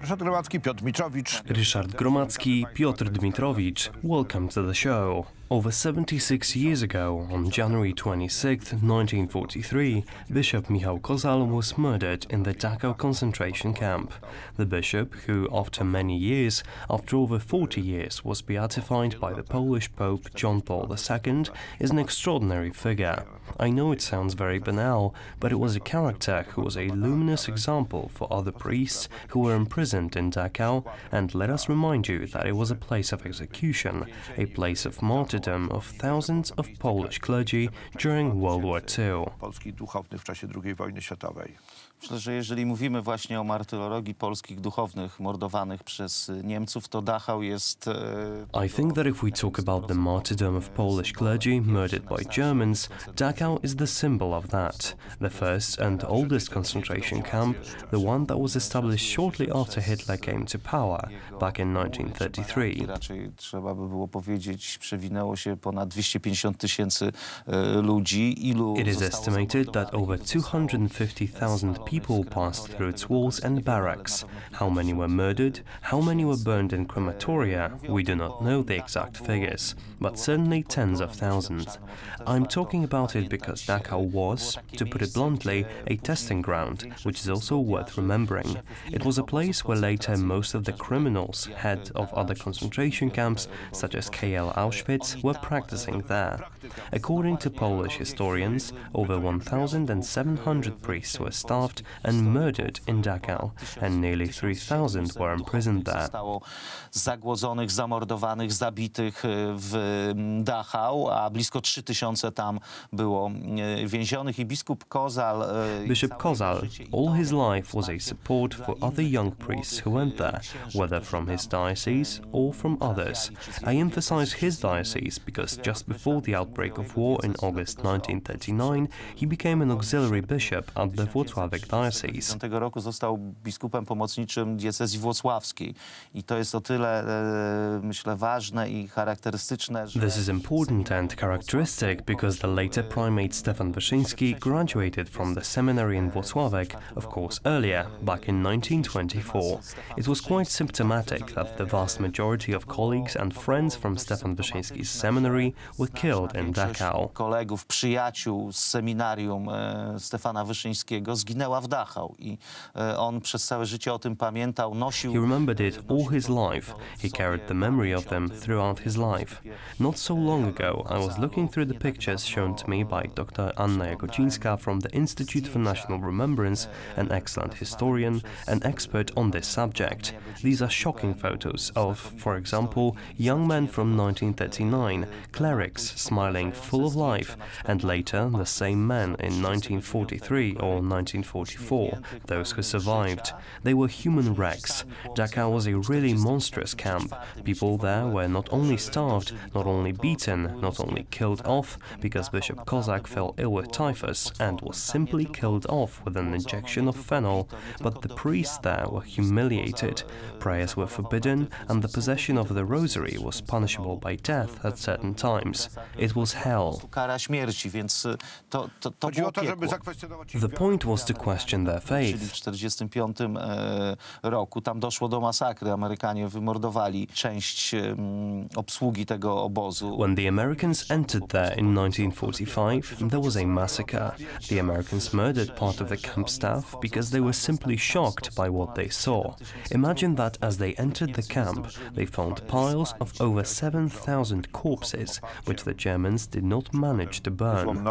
Ryszard Gromacki, Piotr Mitrowicz. Ryszard Gromacki, Piotr Dmitrowicz, welcome to the show. Over 76 years ago, on January 26, 1943, Bishop Michał Kozal was murdered in the Dachau concentration camp. The bishop, who after many years, after over 40 years, was beatified by the Polish Pope John Paul II, is an extraordinary figure. I know it sounds very banal, but it was a character who was a luminous example for other priests who were imprisoned in Dachau, and let us remind you that it was a place of execution, a place of martyrdom of thousands of Polish clergy during World War II. Myślę, że jeżeli mówimy właśnie o martyrologii polskich duchownych mordowanych przez Niemców, to Dachau jest... I think that if we talk about the martyrdom of Polish clergy murdered by Germans, Dachau is the symbol of that. The first and oldest concentration camp, the one that was established shortly after Hitler came to power, back in 1933. Raczej trzeba by było powiedzieć, przewinęło się ponad 250 tysięcy ludzi. Ilu It is estimated that over 250,000 people passed through its walls and barracks. How many were murdered, how many were burned in crematoria, we do not know the exact figures, but certainly tens of thousands. I'm talking about it because Dachau was, to put it bluntly, a testing ground, which is also worth remembering. It was a place where later most of the criminals, head of other concentration camps, such as KL Auschwitz, were practicing there. According to Polish historians, over 1,700 priests were starved and murdered in Dachau, and nearly 3,000 were imprisoned there. Zagłodzonych, zamordowanych, zabitych w Dachau, a blisko 3000 tam było więzionych i biskup Kozal... Bishop Kozal, all his life was a support for other young priests who went there, whether from his diocese or from others. I emphasize his diocese because just before the outbreak of war in August 1939, he became an auxiliary bishop at the Włocławek diocese. roku został biskupem pomocniczym diecezji włocławskiej i to jest o tyle, myślę, ważne i charakterystyczne, że... This is important and characteristic because the later primate Stefan Wyszyński graduated from the seminary in Włocławek, of course earlier, back in 1924. It was quite symptomatic that the vast majority of colleagues and friends from Stefan Wyszyński's seminary were killed in Dachau. kolegów, przyjaciół z seminarium Stefana Wyszyńskiego zginęła w Dachau i on przez całe życie o tym pamiętał, nosił... He remembered it all his life. He carried the memory of them throughout his life. Not so long ago, I was looking through the pictures shown to me by Dr. Anna Jagodzińska from the Institute for National Remembrance, an excellent historian and expert on this subject. These are shocking photos of, for example, young men from 1939, clerics smiling full of life, and later the same men in 1943 or 1944, those who survived. They were human wrecks. Dachau was a really monstrous camp. People there were not only starved, not only beaten, not only killed off, because Bishop Kozal fell ill with typhus and was simply killed off with an injection of phenol, but the priests there were humiliated. Prayers were forbidden, and the possession of the rosary was punishable by death at certain times. It was hell. The point was to question their Czyli faith. w 1945 e, roku tam doszło do masakry. Amerykanie wymordowali część obsługi tego obozu. When the Americans entered there in 1945, there was a massacre. The Americans murdered part of the camp staff because they were simply shocked by what they saw. Imagine that as they entered the camp, they found piles of over 7,000 corpses, which the Germans did not manage to burn.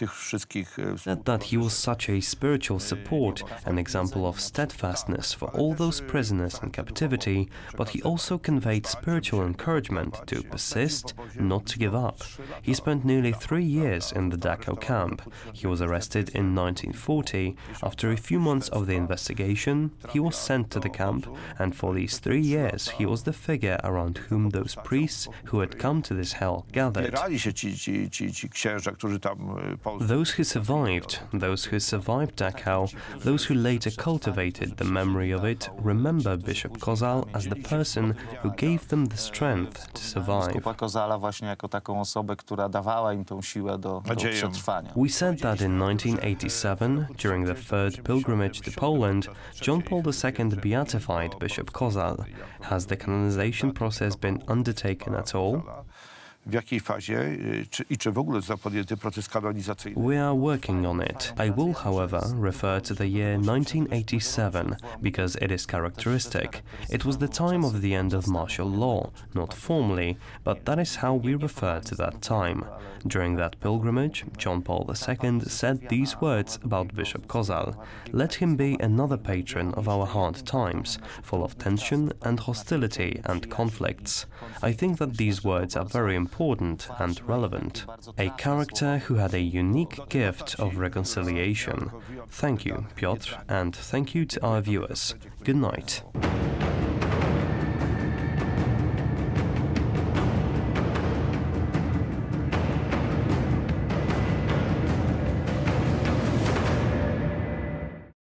Złomności tych wszystkich That, that he was such a spiritual support, an example of steadfastness for all those prisoners in captivity, but he also conveyed spiritual encouragement to persist, not to give up. He spent nearly three years in the Dachau camp. He was arrested in 1940. After a few months of the investigation, he was sent to the camp, and for these three years he was the figure around whom those priests who had come to this hell gathered. Those who survived, those who survived Dachau, those who later cultivated the memory of it, remember Bishop Kozal as the person who gave them the strength to survive. Biskupa Kozala właśnie jako taką osobę, która dawała im tą siłę do, do Nadzieję. przetrwania. We said that in 1987, during the third pilgrimage to Poland, John Paul II beatified Bishop Kozal. Has the canonization process been undertaken at all? W jakiej fazie czy, i czy w ogóle został podjęty proces kanonizacyjny? We are working on it. I will, however, refer to the year 1987 because it is characteristic. It was the time of the end of martial law, not formally, but that is how we refer to that time. During that pilgrimage, John Paul II said these words about Bishop Kozal Let him be another patron of our hard times, full of tension and hostility and conflicts. I think that these words are very important and relevant. A character who had a unique gift of reconciliation. Thank you, Piotr, and thank you to our viewers. Good night.